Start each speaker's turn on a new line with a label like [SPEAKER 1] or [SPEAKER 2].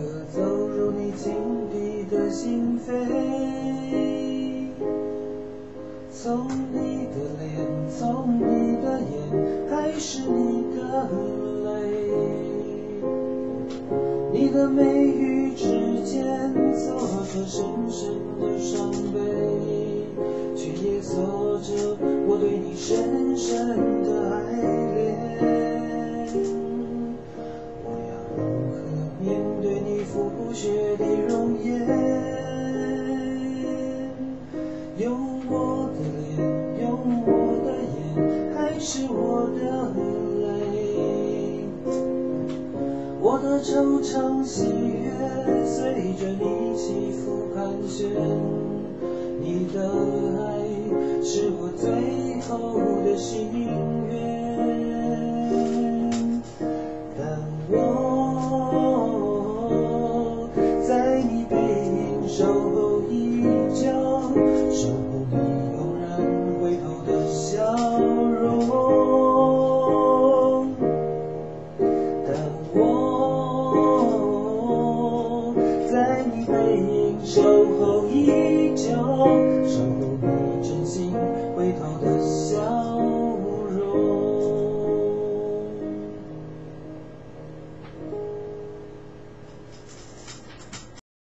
[SPEAKER 1] 可走入你紧闭的心扉，从你的脸，从你的眼，还是你的泪。你的眉宇之间锁着深深的伤悲，却也锁着我对你深深的。雪的容颜？用我的脸，用我的眼，还是我的泪？我的惆怅喜悦随着你起伏盘旋，你的爱是我最后的心愿。我在你背影守候已久